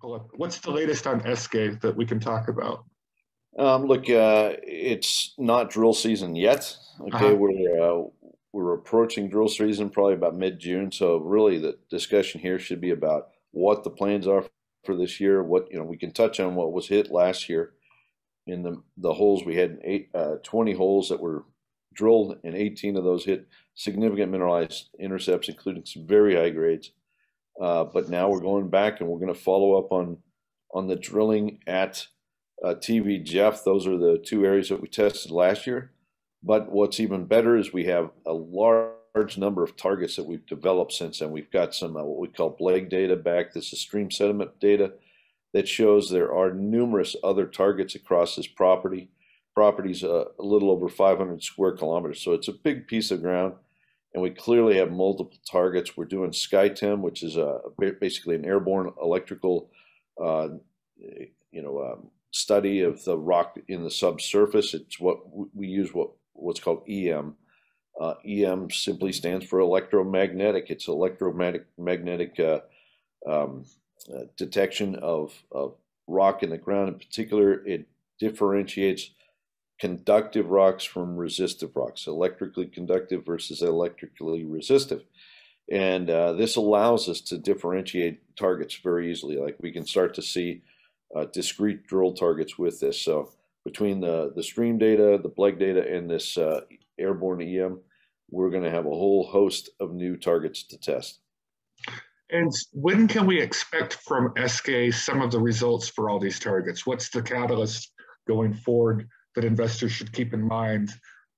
What's the latest on Eskay that we can talk about? Um, look, uh, it's not drill season yet. Okay, uh-huh. we're uh, we're approaching drill season probably about mid June. So really, the discussion here should be about what the plans are for this year. What you know, we can touch on what was hit last year. In the the holes, we had eight, uh, 20 holes that were drilled, and 18 of those hit significant mineralized intercepts, including some very high grades. Uh, but now we're going back and we're going to follow up on on the drilling at uh, TV Jeff. Those are the two areas that we tested last year. But what's even better is we have a large number of targets that we've developed since then. We've got some uh, what we call Bleg data back. This is stream sediment data that shows there are numerous other targets across this property. Property's uh, a little over 500 square kilometers, so it's a big piece of ground and we clearly have multiple targets. We're doing SkyTEM, which is a basically an airborne electrical, uh, you know, um, study of the rock in the subsurface. It's what we use what what's called EM. Uh, EM simply stands for electromagnetic. It's electromagnetic magnetic uh, um, uh, detection of, of rock in the ground. In particular, it differentiates conductive rocks from resistive rocks, electrically conductive versus electrically resistive. And uh, this allows us to differentiate targets very easily. Like we can start to see uh, discrete drill targets with this. So between the, the stream data, the Bleg data, and this uh, airborne EM, we're going to have a whole host of new targets to test. And when can we expect from Eskay some of the results for all these targets? What's the catalyst going forward that investors should keep in mind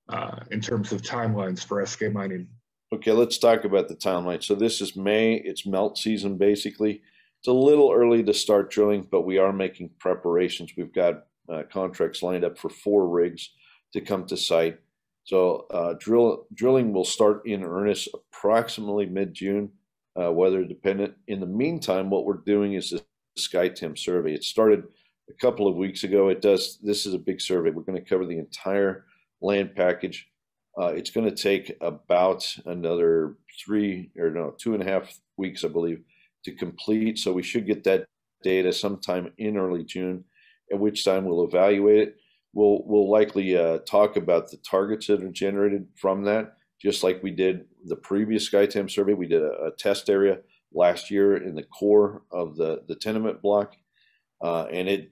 uh, in terms of timelines for Eskay mining? Okay, let's talk about the timeline. So this is May. It's melt season, basically. It's a little early to start drilling, but we are making preparations. We've got uh, contracts lined up for four rigs to come to site. So uh, drill drilling will start in earnest approximately mid-June, uh, weather dependent. In the meantime, what we're doing is the SkyTEM survey. It started a couple of weeks ago. It does. This is a big survey. We're going to cover the entire land package. Uh, it's going to take about another three or no two and a half weeks, I believe, to complete. So we should get that data sometime in early June, at which time we'll evaluate it. We'll we'll likely uh, talk about the targets that are generated from that, just like we did the previous SkyTEM survey. We did a, a test area last year in the core of the the tenement block, uh, and it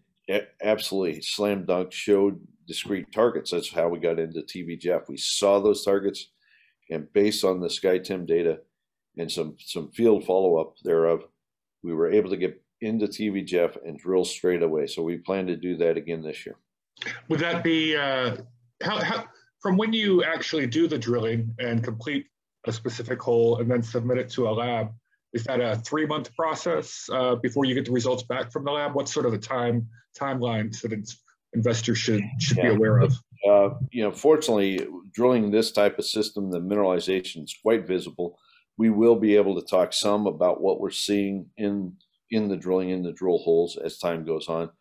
absolutely slam dunk showed discrete targets. That's how we got into TV Jeff. We saw those targets, and based on the SkyTEM data and some some field follow up thereof, we were able to get into TV Jeff and drill straight away. So we plan to do that again this year. Would that be uh, how, how from when you actually do the drilling and complete a specific hole and then submit it to a lab? Is that a three month process uh, before you get the results back from the lab? What sort of a time timelines that investors should should yeah. be aware of? Uh, you know, fortunately, drilling this type of system, the mineralization is quite visible. We will be able to talk some about what we're seeing in in the drilling in the drill holes as time goes on.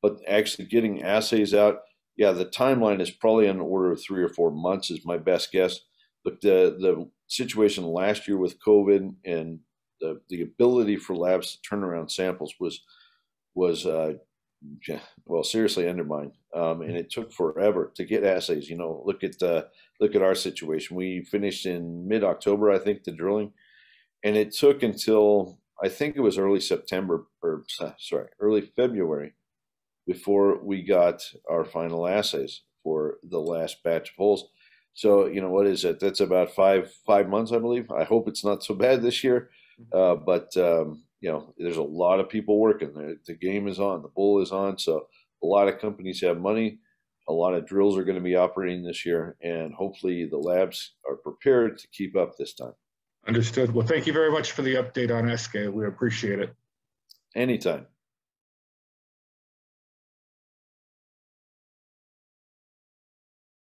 But actually getting assays out, yeah, the timeline is probably on the order of three or four months is my best guess. But the the situation last year with COVID and the the ability for labs to turn around samples was was uh, well seriously undermined, um, and it took forever to get assays. You know, look at uh, look at our situation. We finished in mid October, I think, the drilling, and it took until I think it was early September or sorry, early February before we got our final assays for the last batch of holes. So you know what is it? That's about five five months, I believe. I hope it's not so bad this year. Uh, but um, you know, there's a lot of people working. The, the game is on. The bull is on. So a lot of companies have money. A lot of drills are going to be operating this year, and hopefully the labs are prepared to keep up this time. Understood. Well, thank you very much for the update on Eskay. We appreciate it. Anytime.